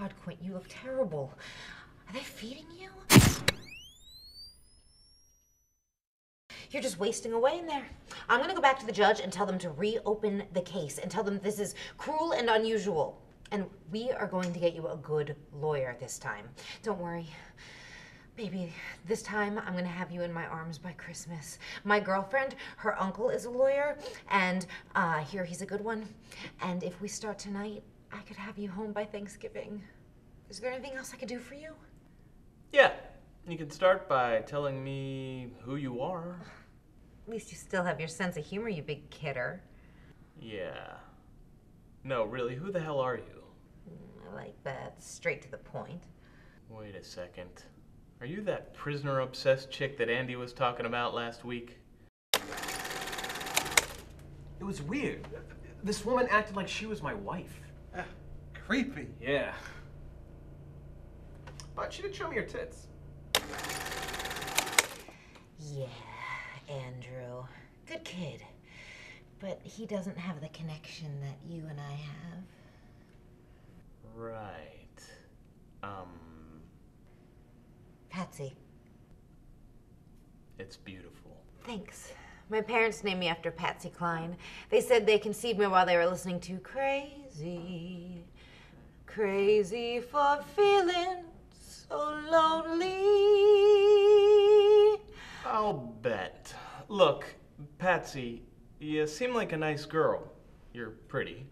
God, Quint, you look terrible. Are they feeding you? You're just wasting away in there. I'm gonna go back to the judge and tell them to reopen the case and tell them this is cruel and unusual. And we are going to get you a good lawyer this time. Don't worry. Baby, this time I'm gonna have you in my arms by Christmas. My girlfriend, her uncle is a lawyer, and uh, here he's a good one. And if we start tonight, I could have you home by Thanksgiving. Is there anything else I could do for you? Yeah, you can start by telling me who you are. At least you still have your sense of humor, you big kidder. Yeah. No, really, who the hell are you? Mm, I like that. Straight to the point. Wait a second. Are you that prisoner obsessed chick that Andy was talking about last week? It was weird. This woman acted like she was my wife. Ah, creepy. Yeah. But she did show me her tits. Yeah, Andrew. Good kid. But he doesn't have the connection that you and I have. Right. Um, Patsy. it's beautiful. Thanks. My parents named me after Patsy Cline. They said they conceived me while they were listening to Crazy. Crazy for feeling so lonely. I'll bet. Look, Patsy, you seem like a nice girl. You're pretty.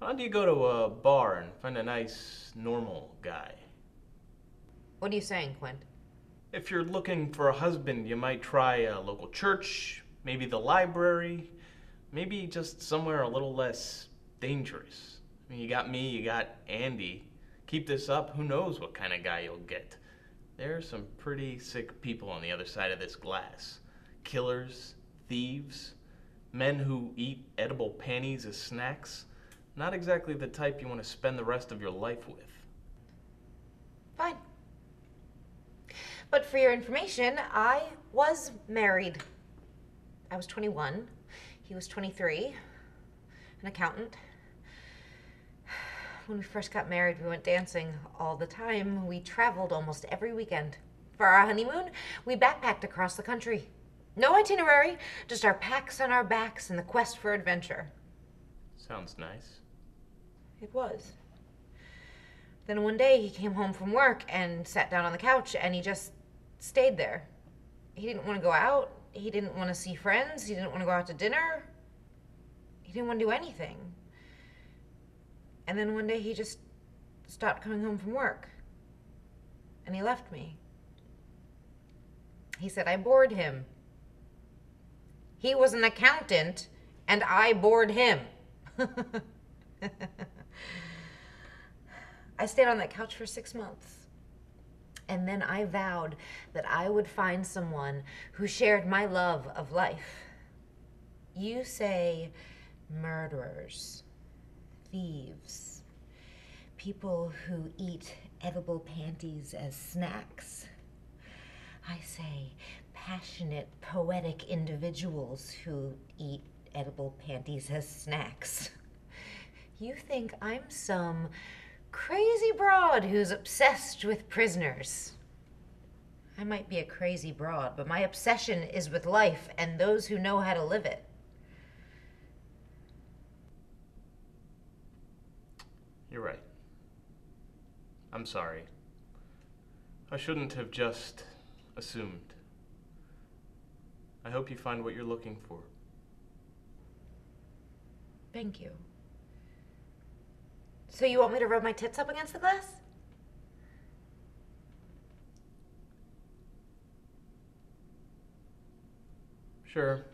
Why don't you go to a bar and find a nice, normal guy? What are you saying, Quint? If you're looking for a husband, you might try a local church, maybe the library, maybe just somewhere a little less dangerous. I mean, you got me, you got Andy. Keep this up, who knows what kind of guy you'll get. There are some pretty sick people on the other side of this glass killers, thieves, men who eat edible panties as snacks. Not exactly the type you want to spend the rest of your life with. But for your information, I was married. I was 21. He was 23. An accountant. When we first got married, we went dancing all the time. We traveled almost every weekend. For our honeymoon, we backpacked across the country. No itinerary, just our packs on our backs and the quest for adventure. Sounds nice. It was. Then one day he came home from work and sat down on the couch and he just stayed there. He didn't want to go out. He didn't want to see friends. He didn't want to go out to dinner. He didn't want to do anything. And then one day he just stopped coming home from work. And he left me. He said I bored him. He was an accountant and I bored him. I stayed on that couch for six months. And then I vowed that I would find someone who shared my love of life. You say murderers, thieves, people who eat edible panties as snacks. I say passionate, poetic individuals who eat edible panties as snacks. You think I'm some crazy broad who's obsessed with prisoners. I might be a crazy broad, but my obsession is with life and those who know how to live it. You're right. I'm sorry. I shouldn't have just assumed. I hope you find what you're looking for. Thank you. So you want me to rub my tits up against the glass? Sure.